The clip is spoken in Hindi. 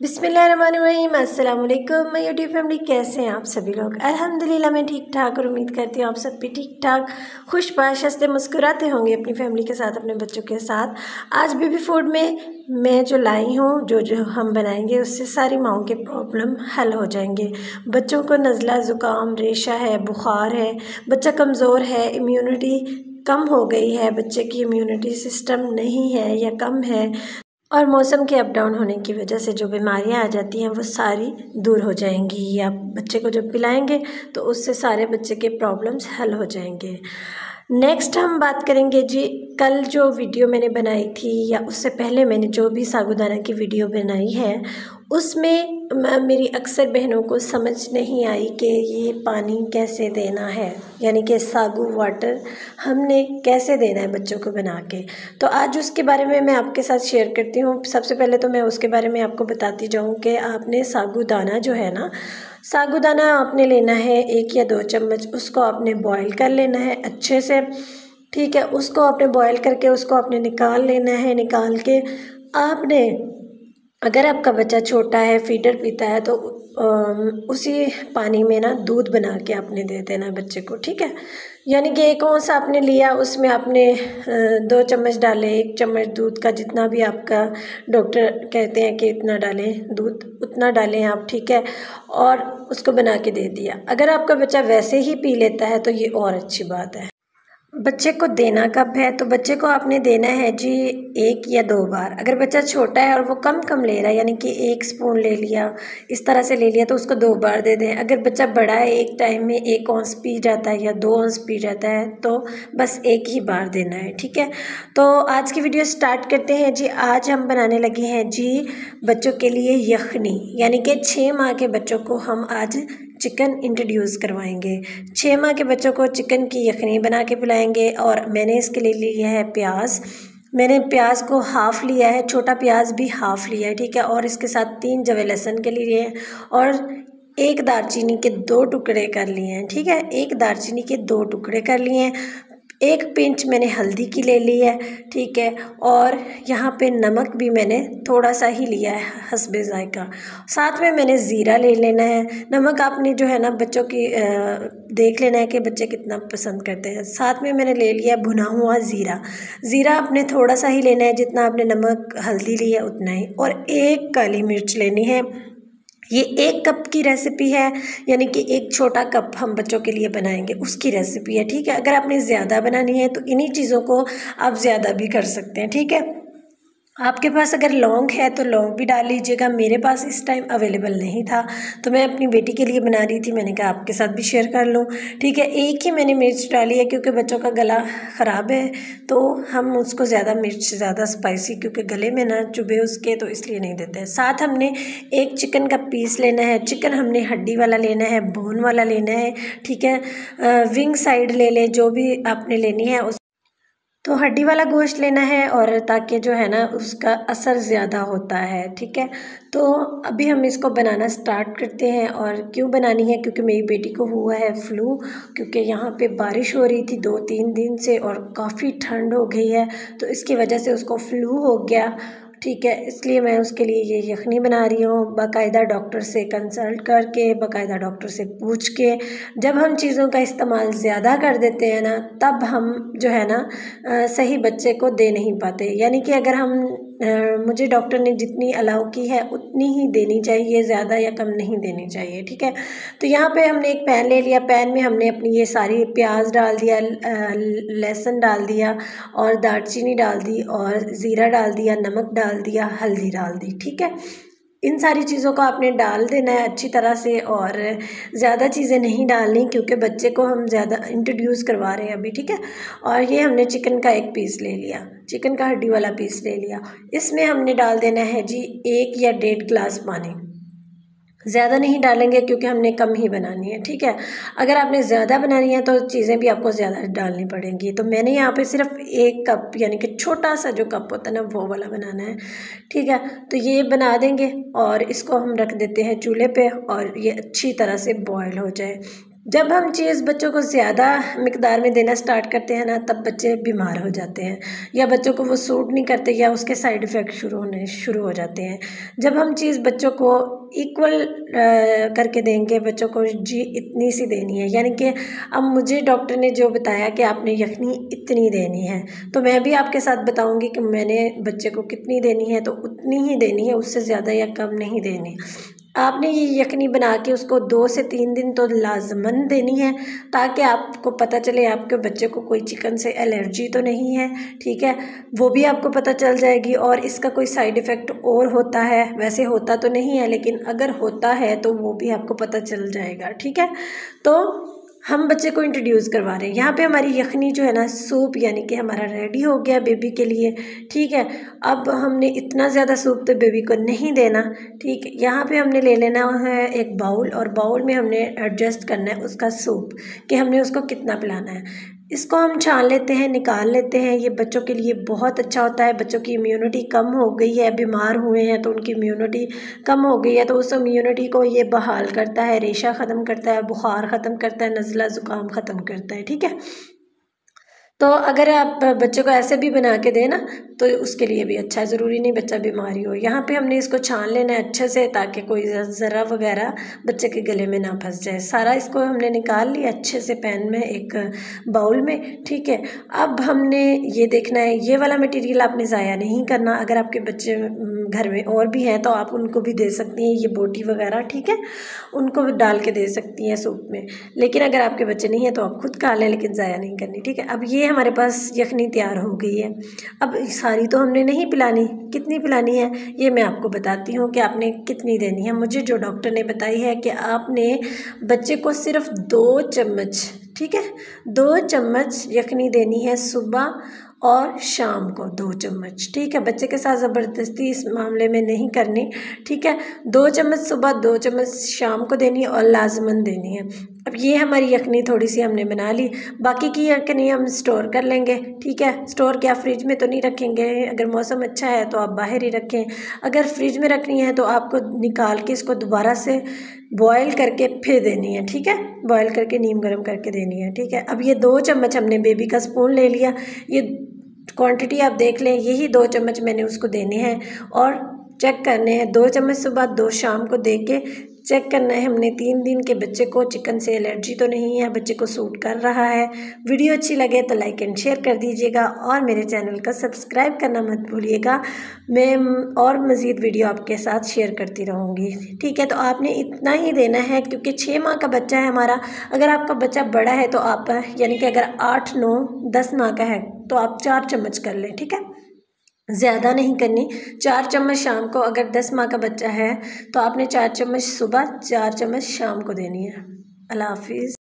बिसमीम अल्लाम मैं यूट्यूब फैमिली कैसे हैं आप सभी लोग? अल्हम्दुलिल्लाह, मैं ठीक ठाक और उम्मीद करती हूँ आप सब भी ठीक ठाक खुश बाश हँसते मुस्कुराते होंगे अपनी फैमिली के साथ, अपने बच्चों के साथ। आज बेबी फ़ूड में मैं जो लाई हूँ, जो जो हम बनाएँगे, उससे सारी माओं के प्रॉब्लम हल हो जाएँगे। बच्चों को नज़ला, ज़ुकाम, रेशा है, बुखार है, बच्चा कमज़ोर है इम्यूनिटी कम हो गई है, बच्चे की इम्यूनिटी सिस्टम नहीं है या कम है। और मौसम के अप डाउन होने की वजह से जो बीमारियाँ आ जाती हैं, वो सारी दूर हो जाएँगी। या बच्चे को जब पिलाएँगे तो उससे सारे बच्चे के प्रॉब्लम्स हल हो जाएँगे। नेक्स्ट हम बात करेंगे जी, कल जो वीडियो मैंने बनाई थी, या उससे पहले मैंने जो भी सागुदाना की वीडियो बनाई है उसमें मेरी अक्सर बहनों को समझ नहीं आई कि ये पानी कैसे देना है, यानी कि सागु वाटर हमने कैसे देना है बच्चों को बना के। तो आज उसके बारे में मैं आपके साथ शेयर करती हूँ। सबसे पहले तो मैं उसके बारे में आपको बताती जाऊँ कि आपने सागु दाना जो है ना सागुदाना आपने लेना है एक या दो चम्मच, उसको आपने बॉईल कर लेना है अच्छे से, ठीक है? उसको आपने बॉईल करके उसको आपने निकाल लेना है, निकाल के आपने अगर आपका बच्चा छोटा है फीडर पीता है तो उसी पानी में ना दूध बना के आपने दे देना बच्चे को, ठीक है? यानी कि एक कौन सा आपने लिया, उसमें आपने दो चम्मच डाले, एक चम्मच दूध का, जितना भी आपका डॉक्टर कहते हैं कि इतना डालें दूध, उतना डालें आप, ठीक है? और उसको बना के दे दिया। अगर आपका बच्चा वैसे ही पी लेता है तो ये और अच्छी बात है। बच्चे को देना कब है? तो बच्चे को आपने देना है जी एक या दो बार। अगर बच्चा छोटा है और वो कम कम ले रहा है, यानी कि एक स्पून ले लिया, इस तरह से ले लिया तो उसको दो बार दे दें। अगर बच्चा बड़ा है, एक टाइम में एक औंस पी जाता है या दो औंस पी जाता है तो बस एक ही बार देना है, ठीक है? तो आज की वीडियो स्टार्ट करते हैं जी। आज हम बनाने लगे हैं जी बच्चों के लिए यखनी, यानी कि छः माह के बच्चों को हम आज चिकन इंट्रोड्यूस करवाएँगे। छः माह के बच्चों को चिकन की यखनी बना के पिलाएँगे और मैंने इसके लिए लिया है प्याज। मैंने प्याज को हाफ़ लिया है, छोटा प्याज भी हाफ़ लिया है, ठीक है? और इसके साथ तीन जवे लहसन के लिए हैं और एक दारचीनी के दो टुकड़े कर लिए हैं, ठीक है? एक दारचीनी के दो टुकड़े कर लिए हैं। एक पिंच मैंने हल्दी की ले ली है, ठीक है, और यहाँ पे नमक भी मैंने थोड़ा सा ही लिया है हसबे ज़ायका। साथ में मैंने ज़ीरा ले लेना है। नमक आपने जो है ना बच्चों की देख लेना है कि बच्चे कितना पसंद करते हैं। साथ में मैंने ले लिया है भुना हुआ ज़ीरा। ज़ीरा आपने थोड़ा सा ही लेना है, जितना आपने नमक, हल्दी लिया उतना ही। और एक काली मिर्च लेनी है। ये एक कप की रेसिपी है, यानी कि एक छोटा कप हम बच्चों के लिए बनाएँगे, उसकी रेसिपी है, ठीक है? अगर आपने ज़्यादा बनानी है तो इन्हीं चीज़ों को आप ज़्यादा भी कर सकते हैं, ठीक है? आपके पास अगर लौंग है तो लौंग भी डाल लीजिएगा। मेरे पास इस टाइम अवेलेबल नहीं था तो मैं अपनी बेटी के लिए बना रही थी। मैंने कहा, आपके साथ भी शेयर कर लूँ। ठीक है, एक ही मैंने मिर्च डाली है क्योंकि बच्चों का गला ख़राब है तो हम उसको ज़्यादा मिर्च, ज़्यादा स्पाइसी क्योंकि गले में ना चुभे उसके तो इसलिए नहीं देते। साथ हमने एक चिकन का पीस लेना है। चिकन हमने हड्डी वाला लेना है बोन वाला लेना है। ठीक है विंग साइड ले लें, जो भी आपने लेनी है, उस तो हड्डी वाला गोश्त लेना है और ताकि जो है ना उसका असर ज़्यादा होता है, ठीक है? तो अभी हम इसको बनाना स्टार्ट करते हैं और क्यों बनानी है? क्योंकि मेरी बेटी को हुआ है फ्लू, क्योंकि यहाँ पे बारिश हो रही थी दो तीन दिन से और काफ़ी ठंड हो गई है तो इसकी वजह से उसको फ्लू हो गया। ठीक है, इसलिए मैं उसके लिए ये यखनी बना रही हूँ। बाकायदा डॉक्टर से कंसल्ट करके, बाकायदा डॉक्टर से पूछ के, जब हम चीज़ों का इस्तेमाल ज़्यादा कर देते हैं ना, तब हम जो है ना सही बच्चे को दे नहीं पाते। यानी कि अगर हम मुझे डॉक्टर ने जितनी अलाउ की है, उतनी ही देनी चाहिए, ज़्यादा या कम नहीं देनी चाहिए, ठीक है? तो यहाँ पे हमने एक पैन ले लिया। पैन में हमने अपनी ये सारी प्याज डाल दिया लहसुन डाल दिया और दालचीनी डाल दी और ज़ीरा डाल दिया, नमक डाल दिया, हल्दी डाल दी, ठीक है? इन सारी चीज़ों को आपने डाल देना है अच्छी तरह से और ज़्यादा चीज़ें नहीं डालनी क्योंकि बच्चे को हम ज़्यादा इंट्रोड्यूस करवा रहे हैं अभी, ठीक है? और ये हमने चिकन का एक पीस ले लिया चिकन का हड्डी वाला पीस ले लिया। इसमें हमने डाल देना है जी एक या डेढ़ ग्लास पानी। ज़्यादा नहीं डालेंगे क्योंकि हमने कम ही बनानी है, ठीक है? अगर आपने ज़्यादा बनानी है तो चीज़ें भी आपको ज़्यादा डालनी पड़ेंगी। तो मैंने यहाँ पे सिर्फ़ एक कप, यानी कि छोटा सा जो कप होता है ना, वो वाला बनाना है, ठीक है? तो ये बना देंगे और इसको हम रख देते हैं चूल्हे पर और ये अच्छी तरह से बॉयल हो जाए। जब हम चीज़ बच्चों को ज़्यादा मकदार में देना स्टार्ट करते हैं ना, तब बच्चे बीमार हो जाते हैं। या बच्चों को वो सूट नहीं करते या उसके साइड इफ़ेक्ट शुरू होने, शुरू हो जाते हैं। जब हम चीज़ बच्चों को इक्वल करके देंगे, बच्चों को जी इतनी सी देनी है, यानी कि अब मुझे डॉक्टर ने जो बताया कि आपने यखनी इतनी देनी है तो मैं भी आपके साथ बताऊँगी कि मैंने बच्चे को कितनी देनी है तो उतनी ही देनी है, उससे ज़्यादा या कम नहीं देनी। आपने ये यखनी बना के उसको दो से तीन दिन तो लाजमन देनी है, ताकि आपको पता चले आपके बच्चे को कोई चिकन से एलर्जी तो नहीं है, ठीक है? वो भी आपको पता चल जाएगी और इसका कोई साइड इफ़ेक्ट और होता है। वैसे होता तो नहीं है, लेकिन अगर होता है तो वो भी आपको पता चल जाएगा, ठीक है? तो हम बच्चे को इंट्रोड्यूस करवा रहे हैं। यहाँ पे हमारी यखनी जो है ना सूप यानी कि हमारा रेडी हो गया बेबी के लिए। ठीक है? अब हमने इतना ज़्यादा सूप तो बेबी को नहीं देना। ठीक? है यहाँ पे हमने ले लेना है एक बाउल और बाउल में हमने एडजस्ट करना है उसका सूप कि हमने उसको कितना पिलाना है। इसको हम छान लेते हैं, निकाल लेते हैं। ये बच्चों के लिए बहुत अच्छा होता है। बच्चों की इम्यूनिटी कम हो गई है, बीमार हुए हैं तो उनकी इम्यूनिटी कम हो गई है। तो उस इम्यूनिटी को ये बहाल करता है, रेशा ख़त्म करता है, बुखार ख़त्म करता है, नज़ला, ज़ुकाम ख़त्म करता है, ठीक है? तो अगर आप बच्चे को ऐसे भी बना के दें ना तो उसके लिए भी अच्छा है। ज़रूरी नहीं बच्चा बीमारी हो यहाँ पे हमने इसको छान लेना है अच्छे से, ताकि कोई ज़रा वगैरह बच्चे के गले में ना फंस जाए। सारा इसको हमने निकाल लिया अच्छे से पैन में, एक बाउल में, ठीक है। अब हमने ये देखना है, ये वाला मटेरियल आपने ज़ाया नहीं करना। अगर आपके बच्चे घर में और भी हैं तो आप उनको भी दे सकती हैं, ये बोटी वगैरह, ठीक है। उनको भी डाल के दे सकती हैं सूप में। लेकिन अगर आपके बच्चे नहीं हैं तो आप खुद खा लें, लेकिन ज़ाया नहीं करनी, ठीक है। अब ये हमारे पास यखनी तैयार हो गई है। अब सारी तो हमने नहीं पिलानी। कितनी पिलानी है, ये मैं आपको बताती हूँ कि आपने कितनी देनी है। मुझे जो डॉक्टर ने बताई है कि आपने बच्चे को सिर्फ़ दो चम्मच, ठीक है? दो चम्मच यखनी देनी है सुबह और शाम को दो चम्मच, ठीक है? बच्चे के साथ ज़बरदस्ती इस मामले में नहीं करनी, ठीक है? दो चम्मच सुबह, दो चम्मच शाम को देनी है और लाजमन देनी है। अब ये हमारी यखनी थोड़ी सी हमने बना ली। बाकी की यखनी हम स्टोर कर लेंगे, ठीक है? स्टोर क्या? फ्रिज में तो नहीं रखेंगे। अगर मौसम अच्छा है तो आप बाहर ही रखें। अगर फ्रिज में रखनी है तो आपको निकाल के इसको दोबारा से बॉयल करके फिर देनी है, ठीक है? बॉयल करके नीम गर्म करके देनी है, ठीक है? अब ये दो चम्मच हमने बेबी का स्पून ले लिया। ये क्वांटिटी आप देख लें, यही दो चम्मच मैंने उसको देने हैं। और चेक करने हैं, दो चम्मच सुबह, दो शाम को दे के चेक करना है। हमने तीन दिन के बच्चे को चिकन से एलर्जी तो नहीं है, बच्चे को सूट कर रहा है। वीडियो अच्छी लगे तो लाइक एंड शेयर कर दीजिएगा और मेरे चैनल का सब्सक्राइब करना मत भूलिएगा। मैं और मज़ीद वीडियो आपके साथ शेयर करती रहूँगी। ठीक है तो आपने इतना ही देना है क्योंकि छः माह का बच्चा है हमारा। अगर आपका बच्चा बड़ा है तो आप, यानी कि अगर आठ, नौ, दस माह का है तो आप चार चम्मच कर लें। ठीक है? ज़्यादा नहीं करनी। चार चम्मच शाम को अगर दस माह का बच्चा है तो आपने चार चम्मच सुबह, चार चम्मच शाम को देनी है। अल्लाह हाफिज़।